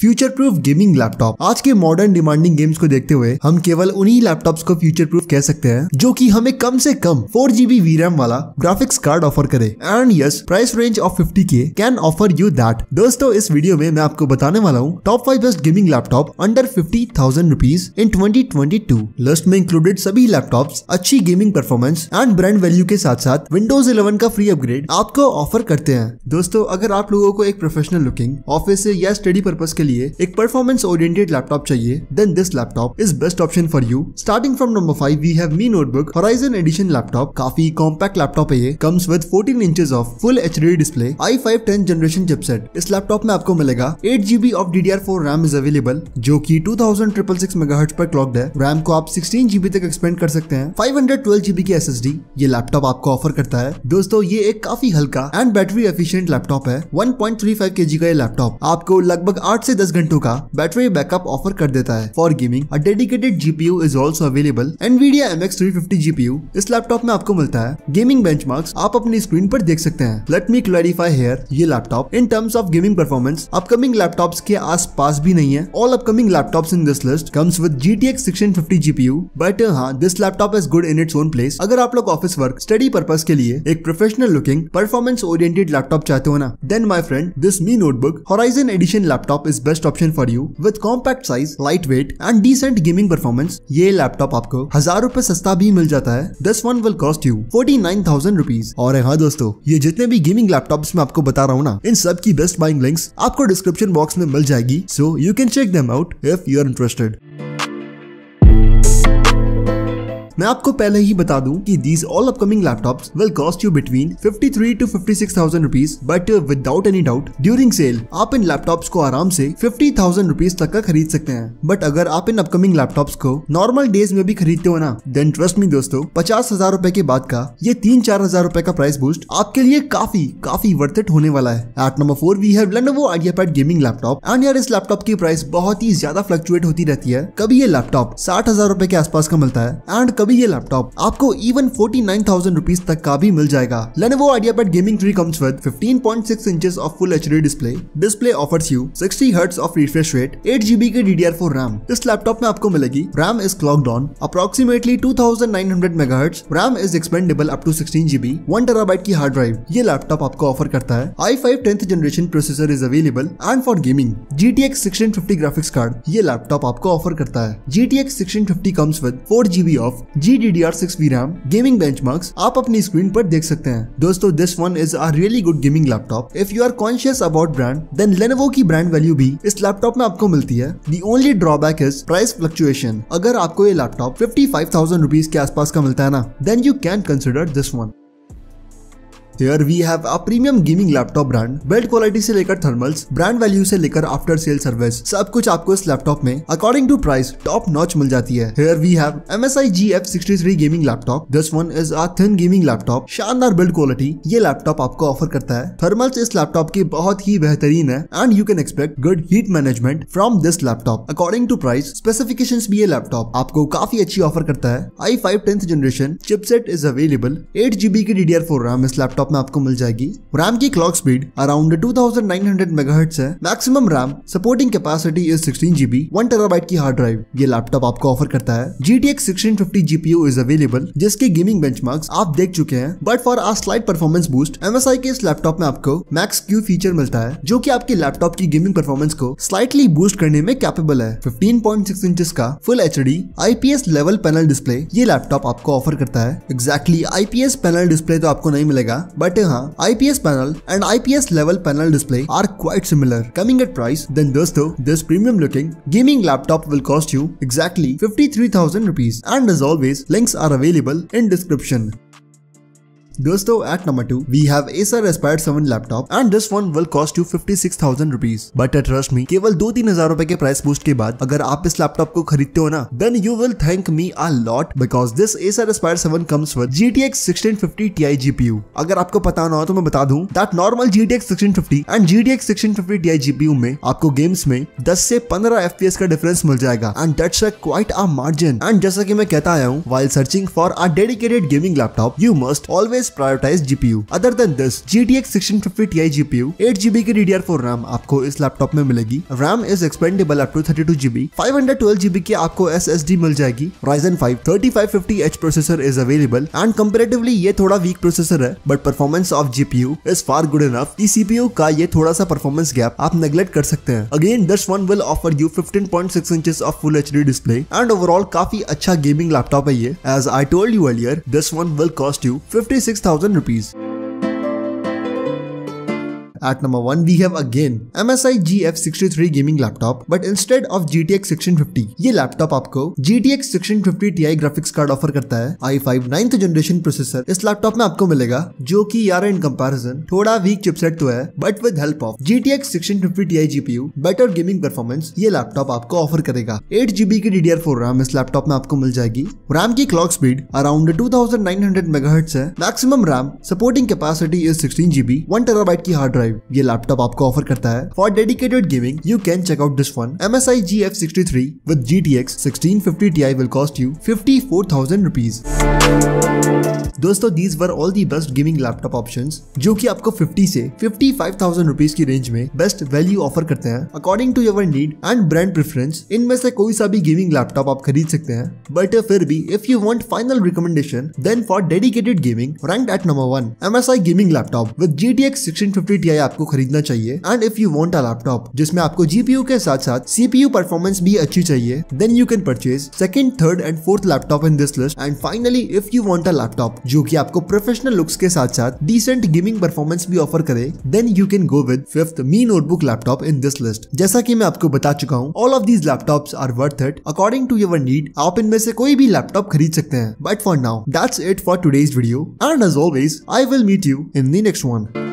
Future proof gaming laptop आज के modern demanding games को देखते हुए हम केवल उन्हीं लैपटॉप्स को फ्यूचर प्रूफ कह सकते हैं, जो कि हमें कम से कम फोर जीबी वीरैम वाला ग्राफिक्स कार्ड ऑफ़र करे। And yes price range of 50 के कैन ऑफ़र यू दैट दोस्तों, इस वीडियो में मैं आपको बताने वाला हूँ top five best gaming laptop under fifty thousand rupees in twenty twenty two list में इंक्लूडेड सभी लैपटॉप अच्छी gaming performance and brand value के साथ साथ विंडोज़ 11 का फ्री अपग्रेड आपको ऑफ़र करते हैं। दोस्तों, अगर आप लोगों को एक प्रोफेशनल लुकिंग ऑफ़िस या स्टडी पर्पज के लिए एक परफॉर्मेंस ओरिएंटेड लैपटॉप चाहिए then this laptop is best option for you starting from number five we have Mi notebook horizon edition laptop काफ़ी कॉम्पैक्ट लैपटॉप है ये. Comes with fourteen inches of full H D display i five ten generation chipset इस laptop में आपको मिलेगा eight GB of D D R four RAM is available जो की two thousand triple six mega पर clocked है. RAM को आप सिक्सटीन जीबी तक एक्सपेंड कर सकते हैं. फाइव हंड्रेड ट्वेल्व जीबी की एस एस डी ये लैपटॉप आपको ऑफ़र करता है. दोस्तों, ये एक काफ़ी हल्का एंड बैटरी एफिशियंट लैपटॉप है. One point three five K G का ये लैपटॉप आपको लगभग आठ से 10 घंटों का बैटरी बैकअप ऑफ़र कर देता है। For gaming a dedicated GPU is also available Nvidia M X three fifty GPU इस लैपटॉप में आपको मिलता है। गेमिंग बेंच आप अपनी स्क्रीन पर देख सकते हैं। लेट मी क्लैरिफाई हेयर ये laptop in terms of gaming performance upcoming laptop के आस पास भी नहीं है। All upcoming laptop in this list comes with G T X sixteen fifty GPU but हाँ this laptop is good in its own place अगर आप लोग ऑफ़िस वर्क स्टडी पर्पज के लिए एक professional looking performance oriented laptop चाहते हो ना then my friend this Mi notebook horizon edition laptop is best option for you with compact size light weight and decent gaming performance ये laptop आपको हज़ार रूपए सस्ता भी मिल जाता है। This one will cost you forty nine thousand rupees और हाँ दोस्तों, ये जितने भी गेमिंग लैपटॉप में आपको बता रहा हूँ ना, इन सब की बेस्ट बाइंग लिंक्स आपको डिस्क्रिप्शन बॉक्स में मिल जाएगी। So you can check them out if you are interested मैं आपको पहले ही बता दूँ कि these all upcoming laptops will cost you between 53 to 56,000 rupees but without any doubt during sale आप इन लैपटॉप्स को आराम से 50,000 रुपीज़ तक का खरीद सकते हैं। बट अगर आप इन अपकमिंग लैपटॉप्स को नॉर्मल डेज़ में भी खरीदते हो ना देन ट्रस्ट मी दोस्तों पचास हज़ार रूपए के बाद का ये तीन चार हज़ार रूपए का प्राइस बूस्ट आपके लिए काफ़ी काफ़ी वर्थ इट होने वाला है। At number four we have Lenovo IdeaPad gaming laptop and यार इस लैपटॉप की प्राइस बहुत ही ज़्यादा फ्लक्चुएट होती रहती है। कभी ये लैपटॉप साठ हज़ार रूपए के आसपास का मिलता है। एंड कभी तभी ये लैपटॉप आपको even forty nine thousand rupees तक का भी मिल जाएगा। Lenovo IdeaPad gaming three comes with 15.6 inches of full H display display offers you 60 hertz of refresh rate eight GB के डी रैम इस लैपटॉप में आपको मिलेगी RAM is clock on approximately two thousand nine hundred megahertz RAM is expandable up to sixteen GB one terabyte की hard drive ये laptop आपको offer करता है। I five tenth generation processor is available and for gaming G T X sixteen fifty graphics card ये laptop आपको offer करता है। G T X sixteen fifty comes with four GB of comes with 4 GB of GDDR6 VRAM gaming benchmarks आप अपनी screen पर देख सकते हैं। दोस्तों this one is a really good gaming laptop if you are conscious about brand then Lenovo की brand value भी इस लैपटॉप में आपको मिलती है। The only drawback is price fluctuation अगर आपको ये laptop fifty five thousand rupees के आसपास का मिलता है ना then you can consider this one Here we have a premium gaming laptop brand build quality से लेकर थर्मल्स ब्रांड वैल्यू से लेकर आफ्टर सेल सर्विस सब कुछ आपको इस लैपटॉप में according to price top notch मिल जाती है। Here we have MSI GF63 gaming laptop this one is a thin gaming laptop शानदार बिल्ड क्वालिटी ये लैपटॉप आपको ऑफ़र करता है। थर्मल्स इस लैपटॉप की बहुत ही बेहतरीन है and you can expect good heat management from this laptop according to price specification भी ये लैपटॉप आपको काफ़ी अच्छी ऑफ़र करता है। I five tenth generation chipset is available eight GB की D D R four RAM इस लैपटॉप में आपको मिल जाएगी। रैम की क्लॉक स्पीड अराउंड 2900 मेगाहर्ट्ज है। Maximum RAM supporting capacity is 16 GB one terabyte की हार्ड ड्राइव ये लैपटॉप आपको ऑफ़र करता है। GTX 1650 GPU इज़ अवेलेबल जिसके गेमिंग बेंचमार्क्स आप देख चुके हैं। But for a slight performance boost MSI के इस लैपटॉप में आपको मैक्स क्यू फीचर मिलता है, जो की आपके लैपटॉप की गेमिंग परफॉर्मेंस को स्लाइटली बूस्ट करने में कैपेबल है। 15.6 इंचेस का full H D IPS level panel display ये लैपटॉप आपको ऑफ़र करता है। एग्जैक्टली आईपीएस पैनल डिस्प्ले तो आपको नहीं मिलेगा But uh, here, IPS panel and IPS level panel display are quite similar. Coming at price, then dosto, this premium looking gaming laptop will cost you exactly 53,000 rupees and as always links are available in description. दोस्तों at number two we have Acer Aspire 7 laptop and this one will cost you 56,000 rupees but trust me केवल दो तीन हज़ार रुपए के price boost के बाद अगर आप इस लैपटॉप को खरीदते हो ना then you will thank me a lot because this Acer Aspire 7 comes with GTX 1650 Ti GPU अगर आपको पता ना हो तो मैं बता दूँ दैट नॉर्मल जी GTX 1650 and GTX 1650 Ti GPU में आपको गेम्स में 10 से 15 FPS का डिफरेंस मिल जाएगा and that's a quite a margin and जैसा कि मैं कहता आया हूँ while searching for a dedicated gaming laptop you must always is prioritized GPU. Other than this, GTX 1650 Ti GPU, 8GB की DDR4 RAM आपको इस लैपटॉप में मिलेगी RAM is expandable up to 32GB, 512GB की आपको SSD मिल जाएगी Ryzen 5 3550H processor is available and comparatively ये थोड़ा वीक प्रोसेसर है but performance of GPU is far good enough कि CPU का ये थोड़ा सा परफॉर्मेंस गैप आप नेग्लेक्ट कर सकते हैं again this one will offer you 15.6 inches of full HD display and overall काफ़ी अच्छा गेमिंग लैपटॉप है ये as I told you earlier this one will cost you fifty six thousand rupees At number 1 we have again MSI GF63 gaming laptop, but instead of GTX 1650 ये laptop आपको GTX 1650 Ti graphics card offer करता है। i5 9th generation processor इस laptop में आपको मिलेगा, जो कि यार इन कंपैरिजन थोड़ा वीक चिपसेट तो है but with help of GTX 1650 Ti GPU better gaming performance ये लैपटॉप आपको ऑफ़र करेगा। 8GB की DDR4 RAM इस लैपटॉप में आपको मिल जाएगी। RAM की क्लॉक स्पीड अराउंड 2900 मेगाहर्ट्ज है। Maximum RAM supporting capacity is 16GB 1 terabyte की हार्ड ड्राइव ये लैपटॉप आपको ऑफ़र करता है. For dedicated gaming you can check out this one M S I G F sixty three with G T X sixteen fifty T I will cost you fifty four thousand rupees दोस्तों these were all the best gaming laptop option जो कि आपको 50 से 55,000 rupees की range में best value offer करते हैं. According to your need and brand preference इनमें से कोई सा भी गेमिंग लैपटॉप आप खरीद सकते हैं. बट फिर भी if you want final recommendation then for dedicated gaming rank at number one M S I gaming laptop with G T X sixteen fifty T I आपको खरीदना चाहिए। And if you want a laptop जिसमें आपको GPU के साथ साथ CPU performance भी अच्छी चाहिए then you can purchase second third and fourth laptop in this list and finally if you want a laptop जो कि आपको प्रोफेशनल लुक्स के साथ साथ डिसेंट गेमिंग परफॉर्मेंस भी ऑफ़र करे then you can go with fifth Mi notebook laptop in this list जैसा की मैं आपको बता चुका हूँ all of these laptops are worth it according to your need आप इनमें से कोई भी लैपटॉप खरीद सकते हैं। But for now that's it for today's video and as always I will meet you in the next one